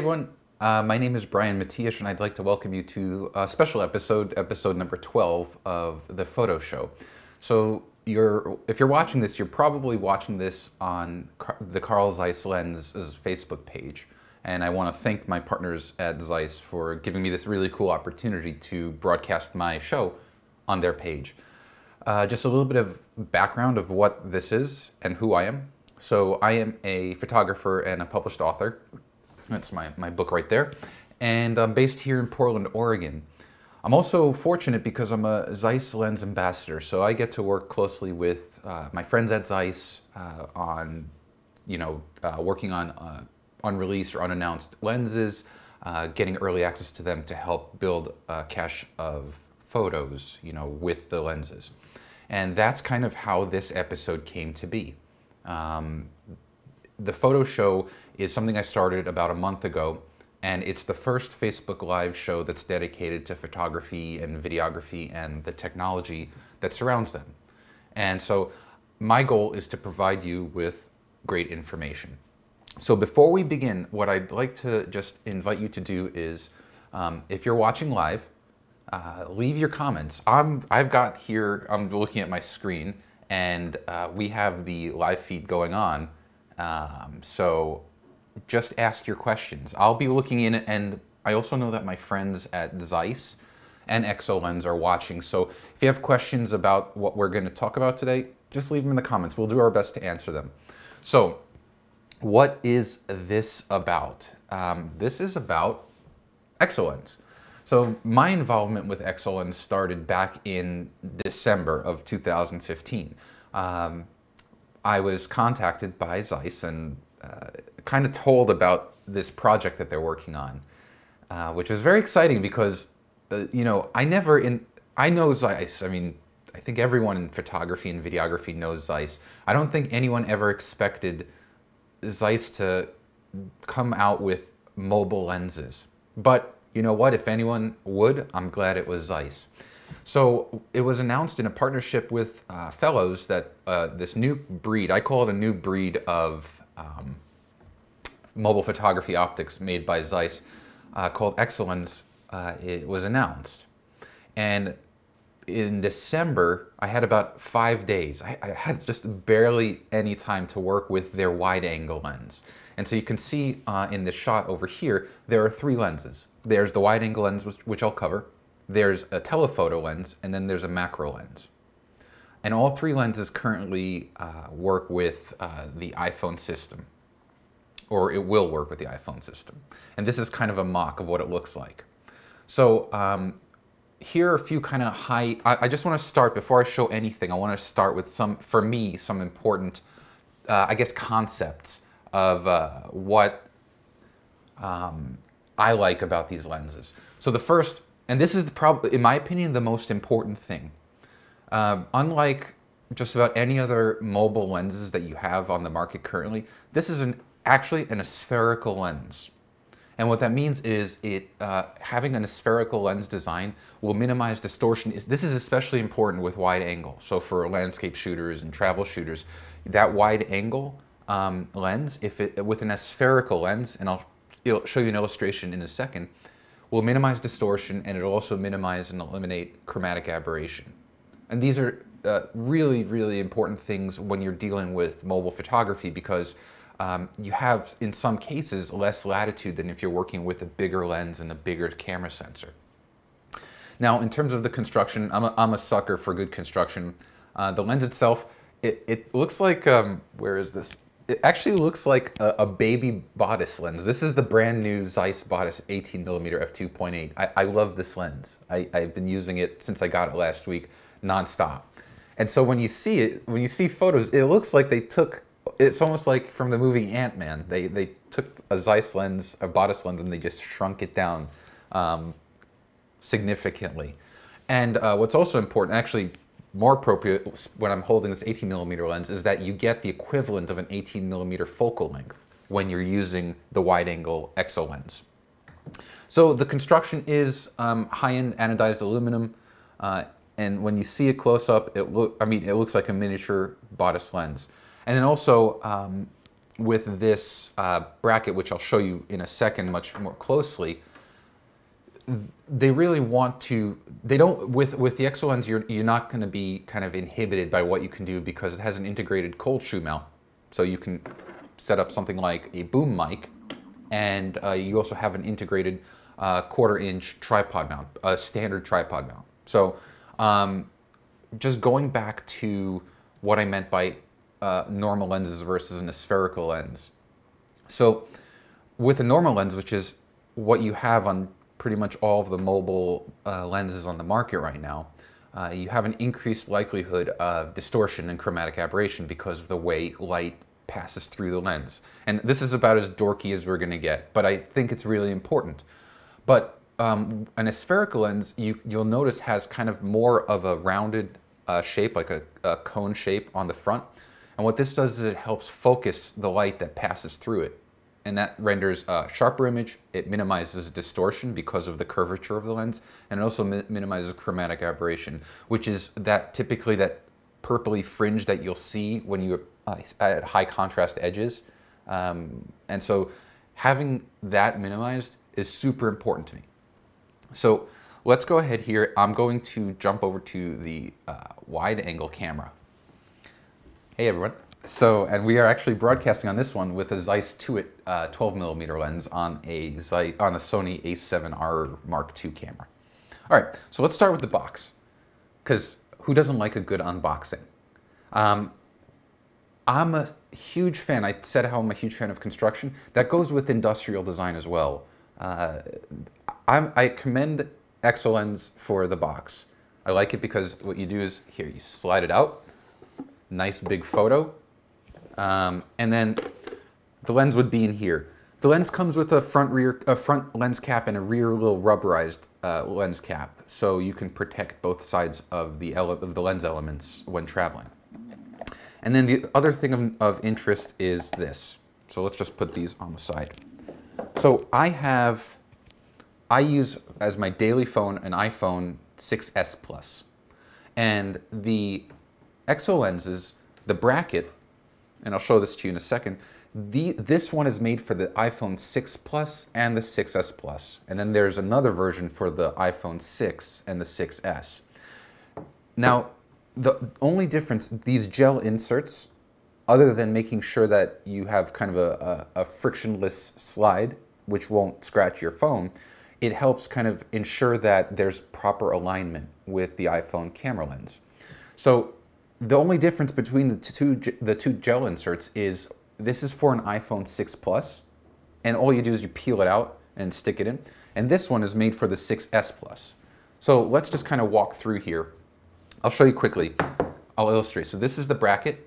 Everyone, uh, my name is Brian Matiash and I'd like to welcome you to a special episode, episode number 12 of The Photo Show. So you're, if you're watching this, you're probably watching this on the Carl Zeiss Lens's Facebook page. And I want to thank my partners at Zeiss for giving me this really cool opportunity to broadcast my show on their page. Uh, just a little bit of background of what this is and who I am. So I am a photographer and a published author. That's my, my book right there. And I'm based here in Portland, Oregon. I'm also fortunate because I'm a Zeiss Lens ambassador, so I get to work closely with uh, my friends at Zeiss uh, on, you know, uh, working on uh, unreleased or unannounced lenses, uh, getting early access to them to help build a cache of photos, you know, with the lenses. And that's kind of how this episode came to be. Um, the photo show is something I started about a month ago, and it's the first Facebook Live show that's dedicated to photography and videography and the technology that surrounds them. And so my goal is to provide you with great information. So before we begin, what I'd like to just invite you to do is, um, if you're watching live, uh, leave your comments. I'm, I've got here, I'm looking at my screen, and uh, we have the live feed going on. Um, so just ask your questions. I'll be looking in, and I also know that my friends at Zeiss and Exolens are watching. So if you have questions about what we're going to talk about today, just leave them in the comments. We'll do our best to answer them. So what is this about? Um, this is about Exolens. So my involvement with Exolens started back in December of 2015. Um, I was contacted by Zeiss and uh, kind of told about this project that they're working on, uh, which was very exciting because, uh, you know, I never in I know Zeiss. I mean, I think everyone in photography and videography knows Zeiss. I don't think anyone ever expected Zeiss to come out with mobile lenses, but you know what? If anyone would, I'm glad it was Zeiss. So it was announced in a partnership with uh, Fellowes that uh, this new breed, I call it a new breed of um, mobile photography optics made by Zeiss uh, called ExoLens, uh, it was announced. And in December, I had about five days. I, I, had just barely any time to work with their wide angle lens. And so you can see uh, in this shot over here, there are three lenses. There's the wide angle lens, which I'll cover. There's a telephoto lens, and then there's a macro lens. And all three lenses currently uh, work with uh, the iPhone system, or it will work with the iPhone system. And this is kind of a mock of what it looks like. So um, here are a few kind of high, I, I just want to start, before I show anything, I want to start with some, for me, some important, uh, I guess, concepts of uh, what um, I like about these lenses. So the first, and this is the prob in my opinion, the most important thing. Um, unlike just about any other mobile lenses that you have on the market currently, this is an actually an spherical lens. And what that means is it uh, having aspherical lens design will minimize distortion. This is especially important with wide angle. So for landscape shooters and travel shooters, that wide angle um, lens, if it with an spherical lens, and I'll show you an illustration in a second, will minimize distortion and it'll also minimize and eliminate chromatic aberration. And these are uh, really, really important things when you're dealing with mobile photography because um, you have, in some cases, less latitude than if you're working with a bigger lens and a bigger camera sensor. Now, in terms of the construction, I'm a, I'm a sucker for good construction. Uh, the lens itself, it, it looks like, um, where is this? It actually looks like a, a, baby Batis lens. This is the brand new Zeiss Batis 18 millimeter f2.8. I, I, love this lens. I, I've been using it since I got it last week, nonstop. And so when you see it, when you see photos, it looks like they took, it's almost like from the movie Ant-Man. They, they took a Zeiss lens, a Batis lens, and they just shrunk it down um, significantly. And uh, what's also important, actually more appropriate when I'm holding this 18 millimeter lens is that you get the equivalent of an 18 millimeter focal length when you're using the wide angle exo lens. So the construction is um, high-end anodized aluminum, uh, and when you see it close up, it look I mean it looks like a miniature Batis lens. And then also um, with this uh, bracket, which I'll show you in a second much more closely, they really want to they don't with with the EXO you're you're not going to be kind of inhibited by what you can do because it has an integrated cold shoe mount. So you can set up something like a boom mic and uh, you also have an integrated uh, quarter inch tripod mount a standard tripod mount. So um, just going back to what I meant by uh, normal lenses versus aspherical lens. So with a normal lens which is what you have on pretty much all of the mobile uh, lenses on the market right now, uh, you have an increased likelihood of distortion and chromatic aberration because of the way light passes through the lens. And this is about as dorky as we're going to get, but I think it's really important. But um, an aspherical lens, you, will notice has kind of more of a rounded uh, shape, like a, a cone shape on the front. And what this does is it helps focus the light that passes through it and that renders a sharper image. It minimizes distortion because of the curvature of the lens, and it also mi minimizes chromatic aberration, which is that typically that purpley fringe that you'll see when you uh, at high contrast edges. Um, and so having that minimized is super important to me. So let's go ahead here. I'm going to jump over to the uh, wide angle camera. Hey everyone. So, and we are actually broadcasting on this one with a Zeiss Touit uh, 12 millimeter lens on a Zeiss, on a Sony a7R Mark II camera. All right, so let's start with the box, because who doesn't like a good unboxing? Um, I'm a huge fan. I said how I'm a huge fan of construction. That goes with industrial design as well. Uh, i commend Exolens for the box. I like it because what you do is here, you slide it out, nice big photo, um, and then the lens would be in here. The lens comes with a front rear, a front lens cap and a rear little rubberized uh, lens cap, so you can protect both sides of the of the lens elements when traveling. And then the other thing of, of interest is this. So let's just put these on the side. So I have, I use as my daily phone an iPhone 6s Plus, and the EXO lenses, the bracket and I'll show this to you in a second. The, this one is made for the iPhone 6 Plus and the 6S Plus. And then there's another version for the iPhone 6 and the 6S. Now, the only difference, these gel inserts, other than making sure that you have kind of a, a, a frictionless slide, which won't scratch your phone, it helps kind of ensure that there's proper alignment with the iPhone camera lens. So the only difference between the two, the two gel inserts is this is for an iPhone 6 Plus, and all you do is you peel it out and stick it in. And this one is made for the 6S Plus. So let's just kind of walk through here. I'll show you quickly. I'll illustrate. So this is the bracket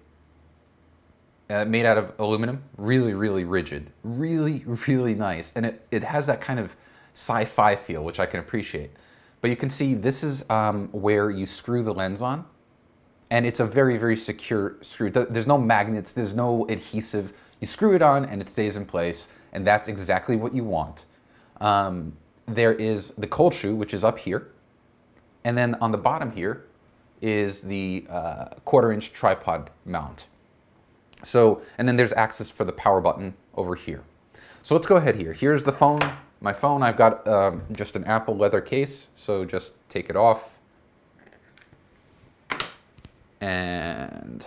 uh, made out of aluminum, really, really rigid, really, really nice. And it, it has that kind of sci-fi feel, which I can appreciate. But you can see this is um, where you screw the lens on and it's a very, very secure screw. There's no magnets, there's no adhesive. You screw it on and it stays in place, and that's exactly what you want. Um, there is the cold shoe, which is up here, and then on the bottom here is the uh, quarter inch tripod mount. So, and then there's access for the power button over here. So let's go ahead here. Here's the phone, my phone. I've got um, just an Apple leather case, so just take it off and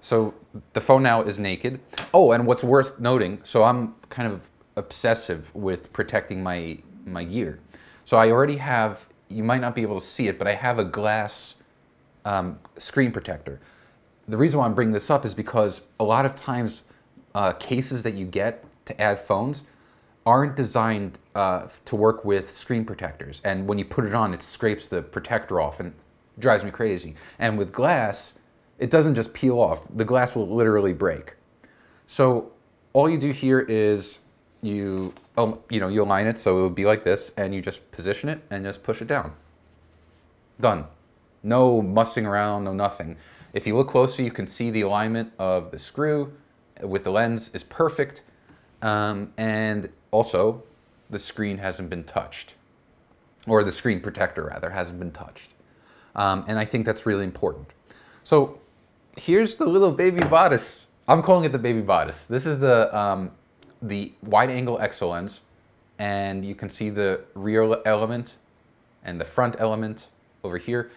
so the phone now is naked. Oh, and what's worth noting, so I'm kind of obsessive with protecting my, my gear. So I already have, you might not be able to see it, but I have a glass um, screen protector. The reason why I'm bringing this up is because a lot of times uh, cases that you get to add phones aren't designed uh, to work with screen protectors. And when you put it on, it scrapes the protector off. And drives me crazy. And with glass, it doesn't just peel off. The glass will literally break. So all you do here is you, um, you know, you align it so it would be like this and you just position it and just push it down. Done. No mussing around, no nothing. If you look closer, you can see the alignment of the screw with the lens is perfect. Um, and also the screen hasn't been touched or the screen protector rather hasn't been touched. Um, and I think that's really important. So here's the little baby Batis I'm calling it the baby Batis. This is the um, the wide angle exo lens, and you can see the rear element and the front element over here.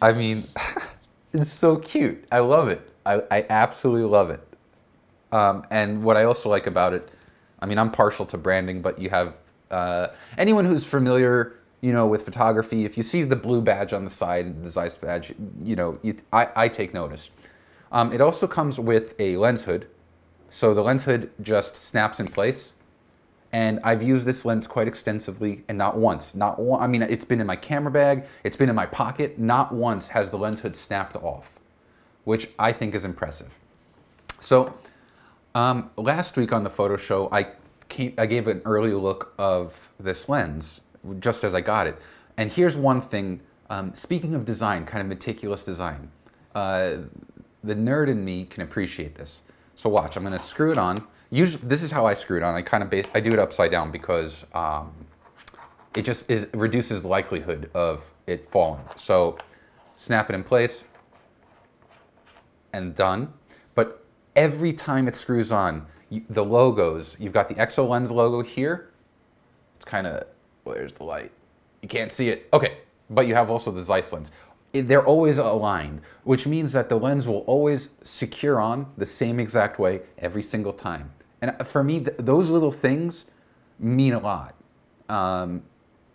I mean, it's so cute. I love it. I, I absolutely love it. Um, and what I also like about it, I mean, I'm partial to branding, but you have uh, anyone who's familiar, you know, with photography, if you see the blue badge on the side, the Zeiss badge, you know, you, I, I take notice. Um, it also comes with a lens hood. So the lens hood just snaps in place. And I've used this lens quite extensively and not once, not one, I mean, it's been in my camera bag, it's been in my pocket, not once has the lens hood snapped off, which I think is impressive. So um, last week on the photo show, I, came, I gave an early look of this lens just as I got it. And here's one thing, um, speaking of design, kind of meticulous design, uh, the nerd in me can appreciate this. So watch, I'm gonna screw it on. Usually, this is how I screw it on. I kind of base, I do it upside down because um, it just is, reduces the likelihood of it falling. So snap it in place and done. But every time it screws on, you, the logos, you've got the Exo Lens logo here. It's kind of, where's the light? You can't see it. Okay, but you have also the Zeiss lens. They're always aligned, which means that the lens will always secure on the same exact way every single time. And for me, th those little things mean a lot. Um,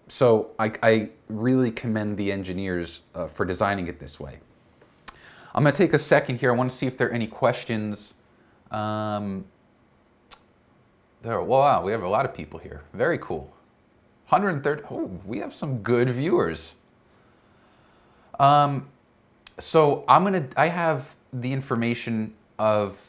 so I, I, really commend the engineers uh, for designing it this way. I'm going to take a second here. I want to see if there are any questions. Um, there, wow, we have a lot of people here. Very cool. 130. Oh, we have some good viewers. Um, so I'm gonna. I have the information of.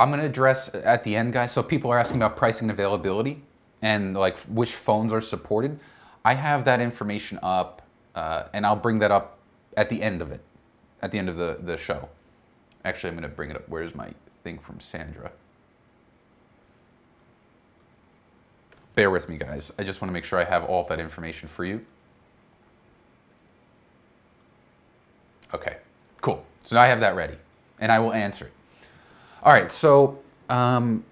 I'm gonna address at the end, guys. So people are asking about pricing and availability, and like which phones are supported. I have that information up, uh, and I'll bring that up at the end of it, at the end of the the show. Actually, I'm gonna bring it up. Where's my thing from Sandra? Bear with me, guys. I just want to make sure I have all of that information for you. Okay, cool. So now I have that ready, and I will answer it. All right, so um,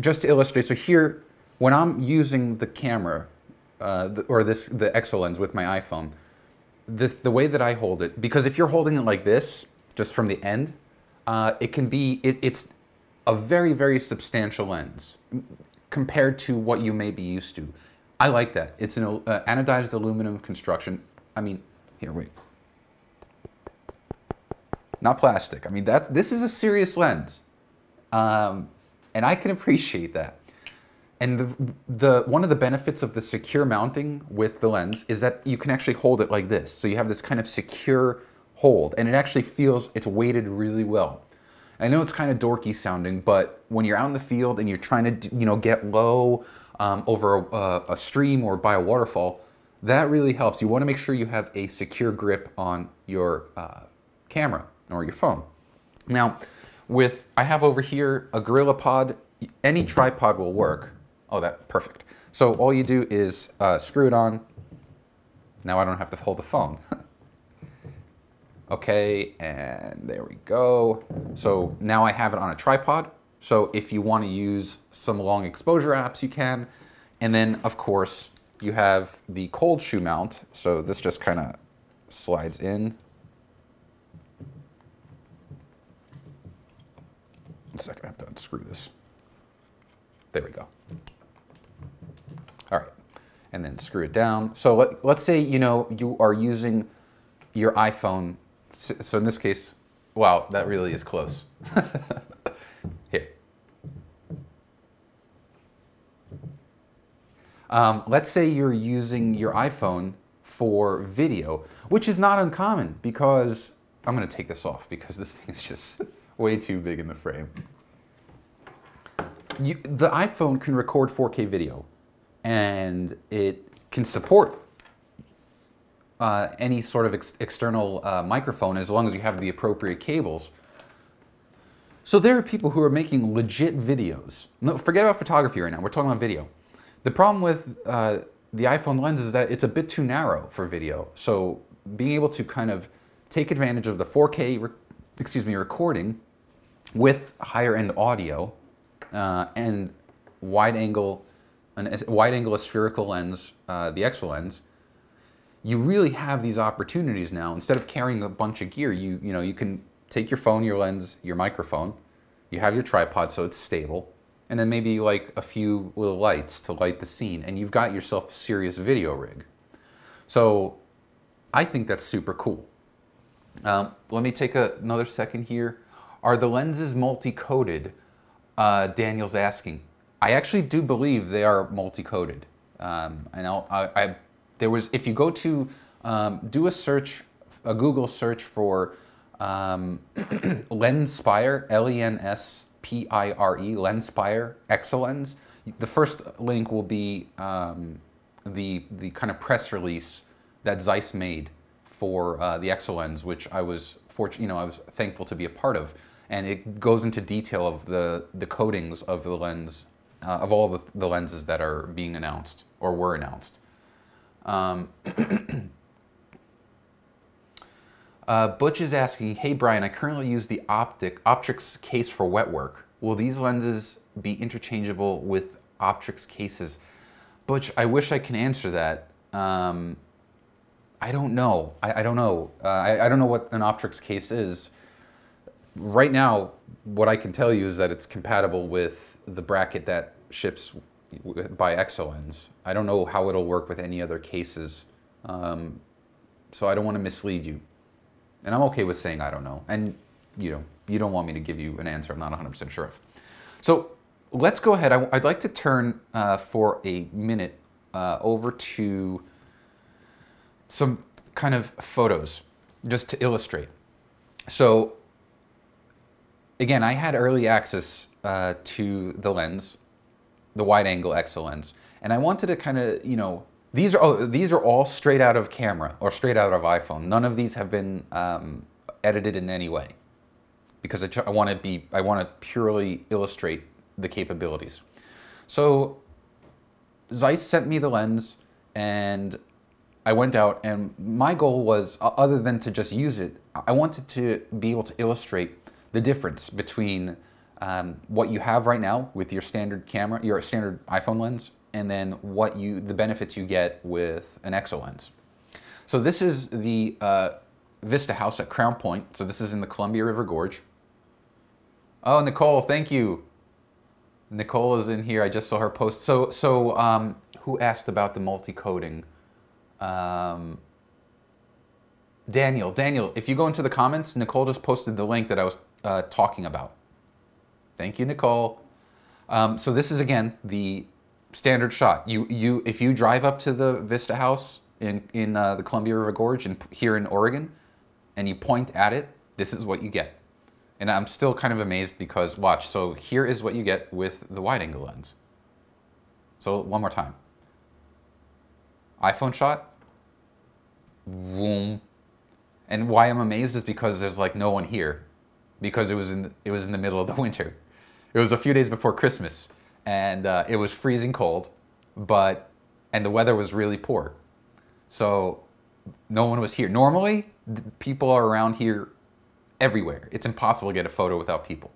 just to illustrate, so here, when I'm using the camera, uh, the, or this the Exo lens with my iPhone, the, the way that I hold it, because if you're holding it like this, just from the end, uh, it can be, it, it's a very, very substantial lens compared to what you may be used to. I like that. It's an uh, anodized aluminum construction. I mean, here, wait. Not plastic. I mean, that, this is a serious lens. Um, and I can appreciate that. And the, the, one of the benefits of the secure mounting with the lens is that you can actually hold it like this. So you have this kind of secure hold and it actually feels, it's weighted really well. I know it's kind of dorky sounding, but when you're out in the field and you're trying to, you know, get low um, over a, a, stream or by a waterfall, that really helps. You want to make sure you have a secure grip on your uh, camera or your phone. Now, with I have over here a GorillaPod. Any tripod will work. Oh, that perfect. So all you do is uh, screw it on. Now I don't have to hold the phone. Okay, and there we go. So now I have it on a tripod. So if you want to use some long exposure apps, you can. And then, of course, you have the cold shoe mount. So this just kind of slides in. One second, I have to unscrew this. There we go. All right, and then screw it down. So let, let's say, you know, you are using your iPhone so in this case, wow, that really is close. Here. Um, let's say you're using your iPhone for video, which is not uncommon because I'm going to take this off because this thing is just way too big in the frame. You, the iPhone can record 4K video and it can support uh, any sort of ex external uh, microphone as long as you have the appropriate cables. So there are people who are making legit videos. No, forget about photography right now. We're talking about video. The problem with uh, the iPhone lens is that it's a bit too narrow for video. So being able to kind of take advantage of the 4K excuse me, recording with higher end audio uh, and wide angle, an wide angle spherical lens, uh, the EXO lens, you really have these opportunities now. Instead of carrying a bunch of gear, you you know you can take your phone, your lens, your microphone, you have your tripod so it's stable, and then maybe like a few little lights to light the scene, and you've got yourself a serious video rig. So I think that's super cool. Um, let me take a, another second here. Are the lenses multi-coated? Uh, Daniel's asking. I actually do believe they are multi-coated. Um, and I'll, I, I, there was, if you go to, um, do a search, a Google search for um, Lenspire, L-E-N-S-P-I-R-E, Lenspire Exolens. The first link will be um, the, the kind of press release that Zeiss made for uh, the Exolens, which I was fortunate, you know, I was thankful to be a part of. And it goes into detail of the, the coatings of the lens, uh, of all the, the lenses that are being announced or were announced. Um, uh, Butch is asking, hey Brian, I currently use the Optic Optrix case for wet work. Will these lenses be interchangeable with Optrix cases? Butch, I wish I can answer that. Um, I don't know. I, I don't know. Uh, I, I don't know what an Optrix case is. Right now, what I can tell you is that it's compatible with the bracket that ships by Exolens. I don't know how it'll work with any other cases. Um, so I don't want to mislead you. And I'm okay with saying I don't know. And you know, you don't want me to give you an answer I'm not 100% sure of. So let's go ahead. I, would like to turn uh, for a minute uh, over to some kind of photos just to illustrate. So again, I had early access uh, to the lens, the wide angle EXO lens, and I wanted to kind of, you know, these are oh, these are all straight out of camera or straight out of iPhone. None of these have been um, edited in any way because I, I want to be I want to purely illustrate the capabilities. So Zeiss sent me the lens and I went out and my goal was, other than to just use it, I wanted to be able to illustrate the difference between um, what you have right now with your standard camera, your standard iPhone lens, and then what you, the benefits you get with an EXO lens. So this is the uh, Vista House at Crown Point. So this is in the Columbia River Gorge. Oh, Nicole, thank you. Nicole is in here. I just saw her post. So, so um, who asked about the multi-coating? Um, Daniel, Daniel, if you go into the comments, Nicole just posted the link that I was uh, talking about. Thank you, Nicole. Um, so this is again the standard shot. You, you, if you drive up to the Vista House in in uh, the Columbia River Gorge and here in Oregon, and you point at it, this is what you get. And I'm still kind of amazed because watch. So here is what you get with the wide angle lens. So one more time. iPhone shot, boom. And why I'm amazed is because there's like no one here, because it was in it was in the middle of the winter. It was a few days before Christmas, and uh, it was freezing cold, but and the weather was really poor, so no one was here. Normally, people are around here everywhere. It's impossible to get a photo without people.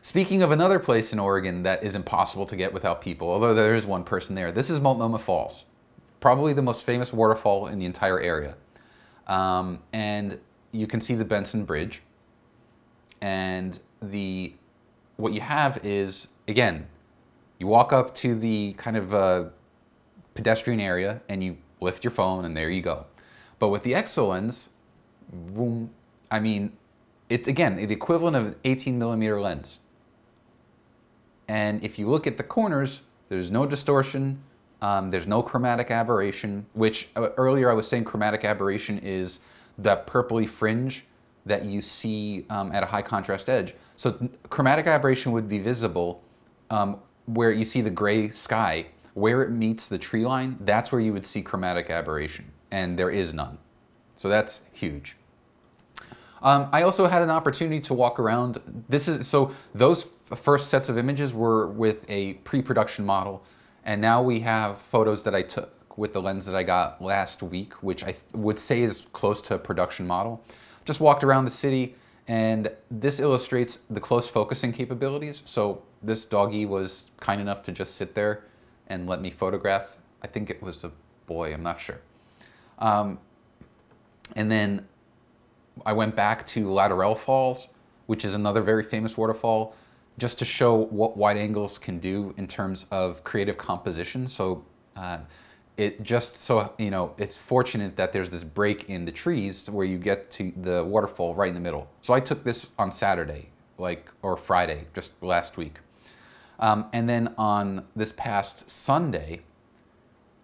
Speaking of another place in Oregon that is impossible to get without people, although there is one person there, this is Multnomah Falls probably the most famous waterfall in the entire area. Um, and you can see the Benson Bridge. And the what you have is, again, you walk up to the kind of uh, pedestrian area and you lift your phone and there you go. But with the Exolens, boom, I mean, it's again the equivalent of an 18 millimeter lens. And if you look at the corners, there's no distortion, um, there's no chromatic aberration, which uh, earlier I was saying chromatic aberration is the purpley fringe that you see um, at a high contrast edge. So chromatic aberration would be visible um, where you see the gray sky, where it meets the tree line, that's where you would see chromatic aberration, and there is none. So that's huge. Um, I also had an opportunity to walk around. This is so those first sets of images were with a pre-production model and now we have photos that I took with the lens that I got last week, which I would say is close to a production model. just walked around the city and this illustrates the close focusing capabilities. So this doggy was kind enough to just sit there and let me photograph. I think it was a boy, I'm not sure. Um, and then I went back to Latourell Falls, which is another very famous waterfall, just to show what wide angles can do in terms of creative composition. So uh, it just so, you know, it's fortunate that there's this break in the trees where you get to the waterfall right in the middle. So I took this on Saturday, like, or Friday, just last week. Um, and then on this past Sunday,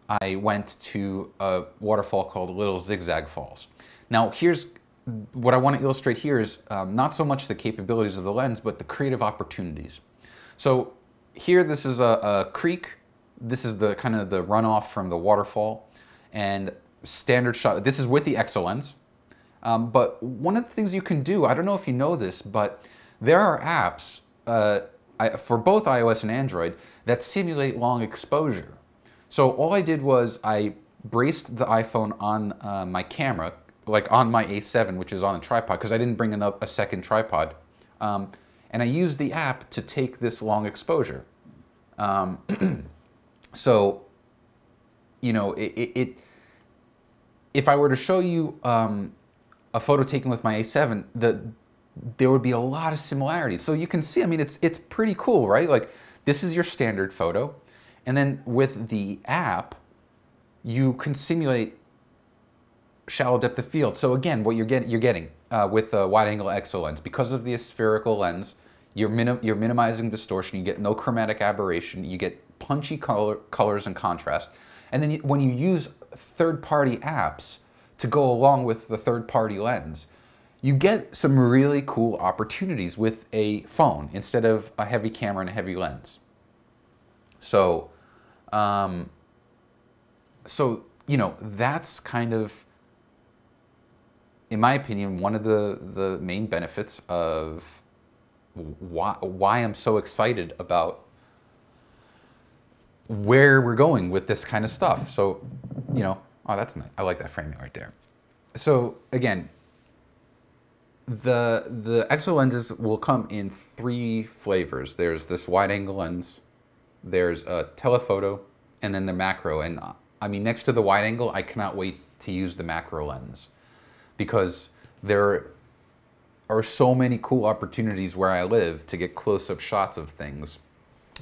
I went to a waterfall called Little Zigzag Falls. Now, here's what I want to illustrate here is um, not so much the capabilities of the lens, but the creative opportunities. So here, this is a, a creek. This is the kind of the runoff from the waterfall and standard shot. This is with the EXO lens. Um, but one of the things you can do, I don't know if you know this, but there are apps uh, I, for both iOS and Android that simulate long exposure. So all I did was I braced the iPhone on uh, my camera, like on my A7, which is on a tripod, because I didn't bring a, a second tripod. Um, and I used the app to take this long exposure. Um, so, you know, it, it, it, if I were to show you um, a photo taken with my A7, the, there would be a lot of similarities. So you can see, I mean, it's, it's pretty cool, right? Like this is your standard photo. And then with the app, you can simulate shallow depth of field. So again, what you're, get, you're getting uh, with a wide angle EXO lens, because of the spherical lens, you're, minim you're minimizing distortion, you get no chromatic aberration, you get punchy color colors and contrast. And then when you use third-party apps to go along with the third-party lens, you get some really cool opportunities with a phone instead of a heavy camera and a heavy lens. So, um, so you know, that's kind of, in my opinion, one of the, the main benefits of why, why I'm so excited about where we're going with this kind of stuff. So, you know, oh, that's nice. I like that framing right there. So again, the the EXO lenses will come in three flavors. There's this wide angle lens, there's a telephoto, and then the macro. And uh, I mean, next to the wide angle, I cannot wait to use the macro lens because there are so many cool opportunities where I live to get close-up shots of things.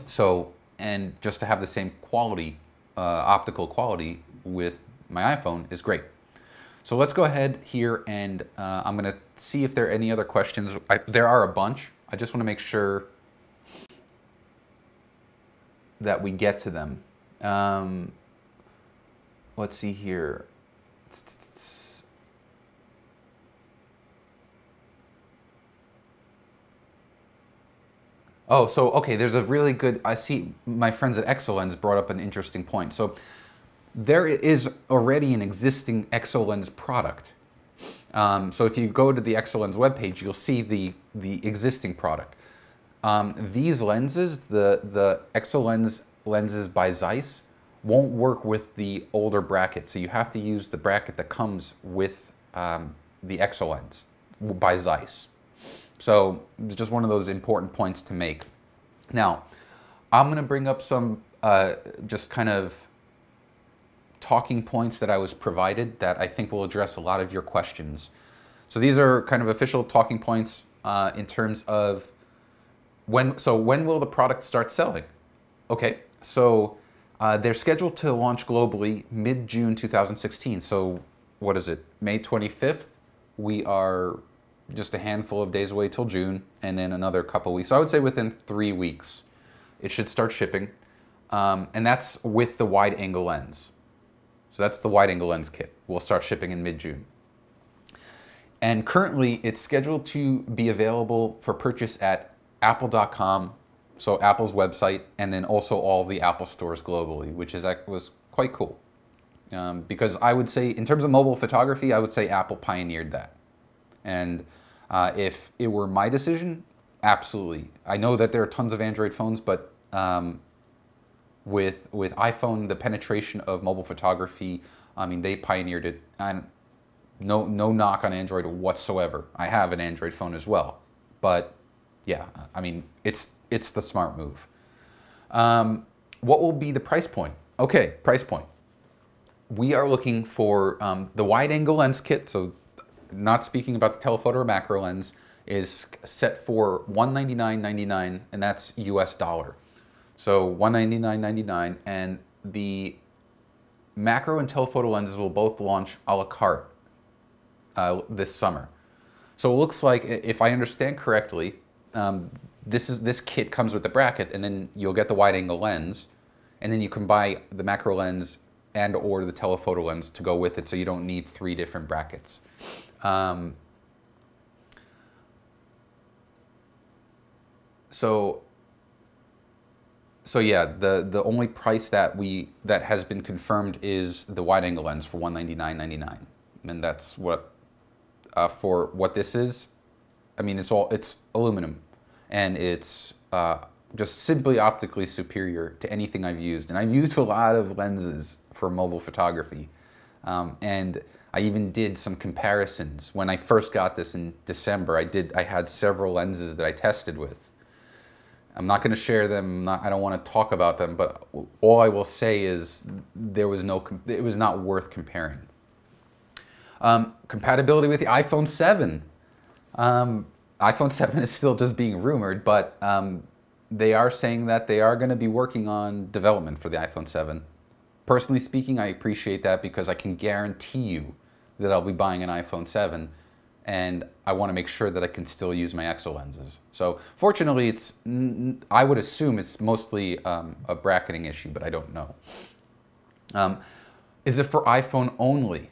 So, and just to have the same quality, uh, optical quality with my iPhone is great. So let's go ahead here and uh, I'm gonna see if there are any other questions. I, there are a bunch. I just wanna make sure that we get to them. Um, let's see here. Oh, so okay, there's a really good, I see my friends at EXO Lens brought up an interesting point. So there is already an existing EXO Lens product. Um, so if you go to the EXO Lens webpage, you'll see the, the existing product. Um, these lenses, the, the EXO Lens lenses by Zeiss, won't work with the older bracket. So you have to use the bracket that comes with um, the EXO Lens by Zeiss. So it's just one of those important points to make. Now, I'm going to bring up some uh, just kind of talking points that I was provided that I think will address a lot of your questions. So these are kind of official talking points uh, in terms of when, so when will the product start selling? Okay, so uh, they're scheduled to launch globally mid-June 2016. So what is it, May 25th? We are just a handful of days away till June and then another couple weeks. So I would say within three weeks, it should start shipping. Um, and that's with the wide angle lens. So that's the wide angle lens kit. We'll start shipping in mid-June. And currently it's scheduled to be available for purchase at apple.com, so Apple's website, and then also all the Apple stores globally, which is was quite cool. Um, because I would say, in terms of mobile photography, I would say Apple pioneered that. And uh, if it were my decision, absolutely. I know that there are tons of Android phones, but um, with with iPhone, the penetration of mobile photography, I mean, they pioneered it, and No, no knock on Android whatsoever. I have an Android phone as well, but yeah, I mean, it's it's the smart move. Um, what will be the price point? Okay, price point. We are looking for um, the wide angle lens kit. So, not speaking about the telephoto or macro lens, is set for $199.99, and that's US dollar. So $199.99, and the macro and telephoto lenses will both launch a la carte uh, this summer. So it looks like, if I understand correctly, um, this is this kit comes with the bracket, and then you'll get the wide angle lens, and then you can buy the macro lens and or the telephoto lens to go with it, so you don't need three different brackets. Um, so so yeah, the the only price that we that has been confirmed is the wide angle lens for 199.99, and that's what uh, for what this is. I mean, it's all it's aluminum, and it's uh, just simply optically superior to anything I've used. And I've used a lot of lenses for mobile photography, um, and I even did some comparisons when I first got this in December. I did I had several lenses that I tested with I'm not going to share them. Not, I don't want to talk about them, but all I will say is there was no, it was not worth comparing. Um, compatibility with the iPhone 7. Um, iPhone 7 is still just being rumored, but um, they are saying that they are going to be working on development for the iPhone 7. Personally speaking, I appreciate that because I can guarantee you that I'll be buying an iPhone 7 and I want to make sure that I can still use my EXO lenses. So fortunately, it's I would assume it's mostly um, a bracketing issue, but I don't know. Um, is it for iPhone only?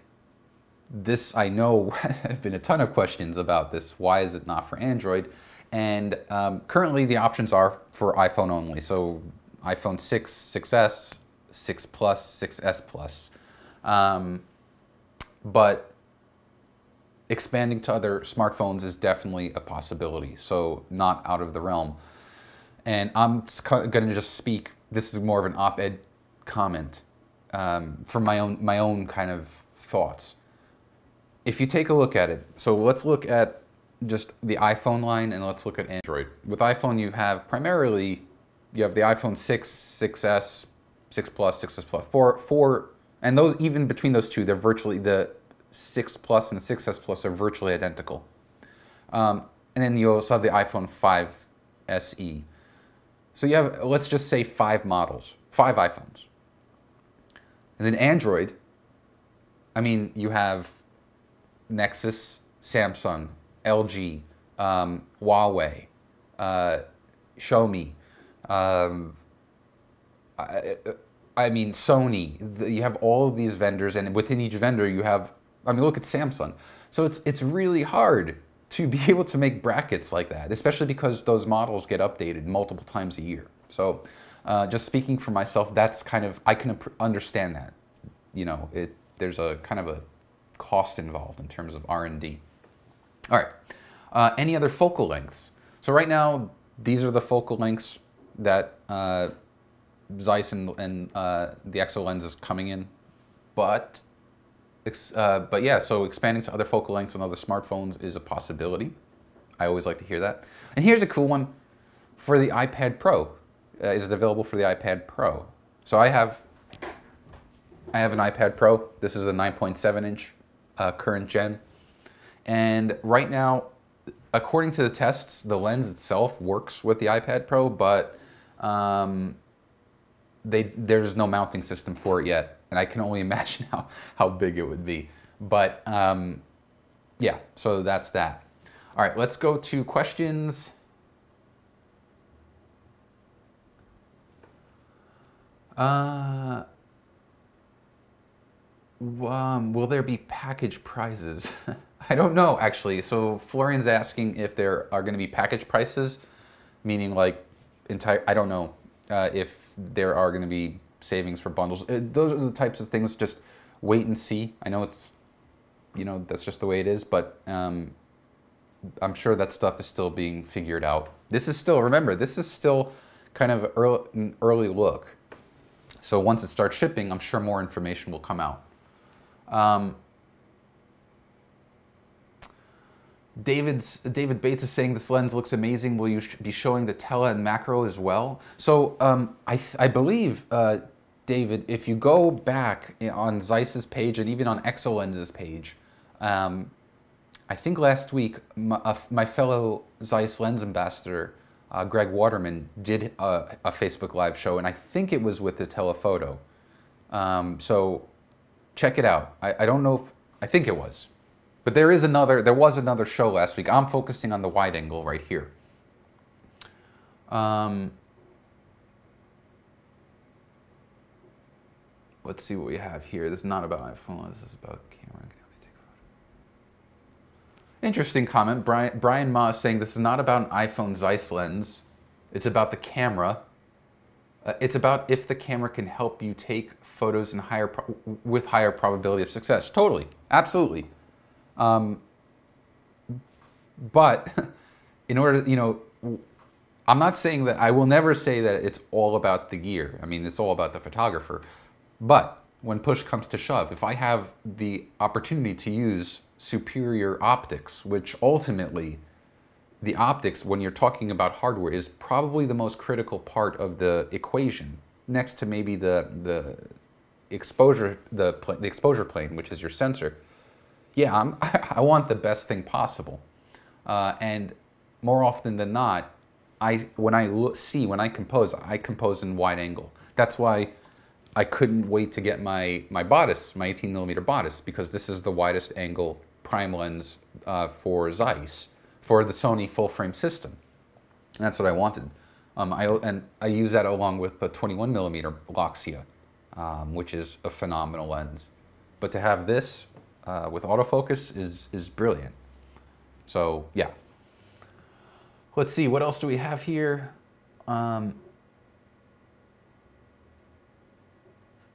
This I know have been a ton of questions about this. Why is it not for Android? And um, currently the options are for iPhone only. So iPhone 6, 6S, 6 Plus, 6S Plus. Um, but expanding to other smartphones is definitely a possibility, so not out of the realm. And I'm going to just speak, this is more of an op-ed comment um, from my own, my own kind of thoughts. If you take a look at it, so let's look at just the iPhone line and let's look at Android. With iPhone, you have primarily, you have the iPhone 6, 6S, 6 six 6S Plus, 4, 4 and those even between those two, they're virtually the 6 Plus and 6S Plus are virtually identical. Um, and then you also have the iPhone 5 SE. So you have, let's just say five models, five iPhones. And then Android, I mean, you have Nexus, Samsung, LG, um, Huawei, uh, Xiaomi, um, I, I, mean, Sony. You have all of these vendors, and within each vendor, you have I mean, look at Samsung. So it's, it's really hard to be able to make brackets like that, especially because those models get updated multiple times a year. So uh, just speaking for myself, that's kind of, I can understand that. You know, it, there's a kind of a cost involved in terms of R&D. All right, uh, any other focal lengths? So right now, these are the focal lengths that uh, Zeiss and, and uh, the EXO lens is coming in, but uh, but yeah, so expanding to other focal lengths on other smartphones is a possibility. I always like to hear that. And here's a cool one for the iPad Pro. Uh, is it available for the iPad Pro? So I have, I have an iPad Pro. This is a 9.7 inch uh, current gen. And right now, according to the tests, the lens itself works with the iPad Pro, but um, they, there's no mounting system for it yet and I can only imagine how, how big it would be. But um, yeah, so that's that. All right, let's go to questions. Uh, um, will there be package prizes? I don't know, actually. So Florian's asking if there are going to be package prices, meaning like entire, I don't know uh, if there are going to be savings for bundles. Uh, those are the types of things. Just wait and see. I know it's, you know, that's just the way it is, but um, I'm sure that stuff is still being figured out. This is still, remember, this is still kind of early, an early look. So once it starts shipping, I'm sure more information will come out. Um, David's David Bates is saying this lens looks amazing. Will you sh- be showing the tele and macro as well? So um, I I believe uh, David, if you go back on Zeiss's page and even on ExoLens's page, um, I think last week my, uh, my fellow Zeiss lens ambassador uh, Greg Waterman did a, a, Facebook Live show, and I think it was with the telephoto. Um, so check it out. I, I don't know if I think it was. But there is another, there was another show last week. I'm focusing on the wide angle right here. Um, let's see what we have here. This is not about iPhone, this is about camera. Interesting comment. Brian, Brian Ma is saying this is not about an iPhone Zeiss lens. It's about the camera. Uh, it's about if the camera can help you take photos in higher with higher probability of success. Totally, absolutely. Um, but in order, you know, I'm not saying that I will never say that it's all about the gear. I mean, it's all about the photographer. But when push comes to shove, if I have the opportunity to use superior optics, which ultimately the optics, when you're talking about hardware, is probably the most critical part of the equation, next to maybe the the exposure the, the exposure plane, which is your sensor yeah, I'm, I want the best thing possible. Uh, and more often than not, I when I look, see when I compose, I compose in wide angle. That's why I couldn't wait to get my my Batis, my 18 millimeter Batis, because this is the widest angle prime lens uh, for Zeiss for the Sony full frame system. And that's what I wanted. Um, I, and I use that along with the 21 millimeter Loxia, um, which is a phenomenal lens. But to have this uh, with autofocus is, is brilliant. So yeah. Let's see, what else do we have here? Um,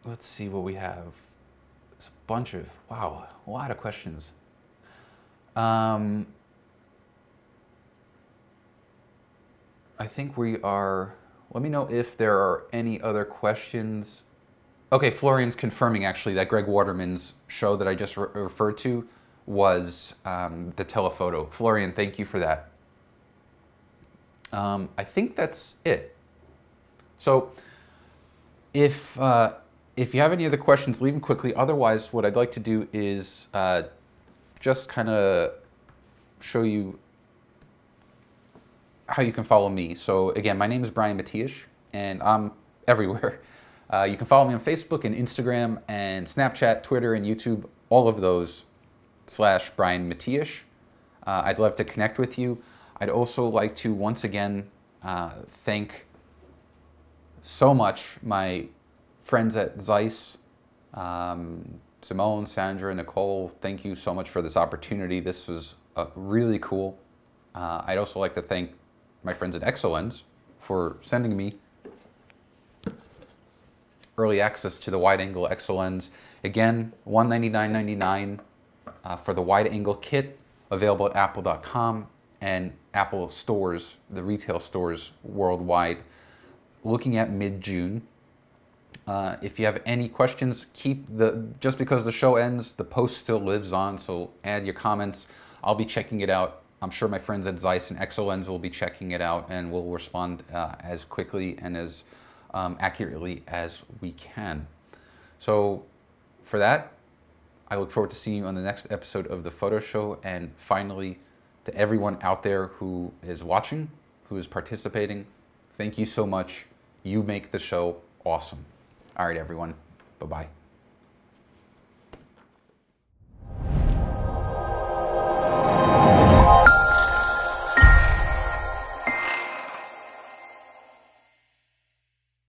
let's see what we have. It's a bunch of, wow, a lot of questions. Um, I think we are, let me know if there are any other questions Okay, Florian's confirming actually that Greg Waterman's show that I just re referred to was um, the telephoto. Florian, thank you for that. Um, I think that's it. So if, uh, if you have any other questions, leave them quickly. Otherwise, what I'd like to do is uh, just kind of show you how you can follow me. So again, my name is Brian Matiash, and I'm everywhere. Uh, you can follow me on Facebook and Instagram and Snapchat, Twitter, and YouTube, all of those slash Brian Matiash. Uh, I'd love to connect with you. I'd also like to once again uh, thank so much my friends at Zeiss, um, Simone, Sandra, Nicole. Thank you so much for this opportunity. This was uh, really cool. Uh, I'd also like to thank my friends at ExoLens for sending me early access to the wide angle ExoLens. Again, $199.99 uh, for the wide angle kit available at apple.com and Apple stores, the retail stores worldwide, looking at mid-June. Uh, if you have any questions, keep the, just because the show ends, the post still lives on, so add your comments. I'll be checking it out. I'm sure my friends at Zeiss and ExoLens will be checking it out and will respond uh, as quickly and as um, accurately as we can. So for that, I look forward to seeing you on the next episode of the photo show. And finally, to everyone out there who is watching, who is participating, thank you so much. You make the show awesome. All right, everyone. Bye-bye.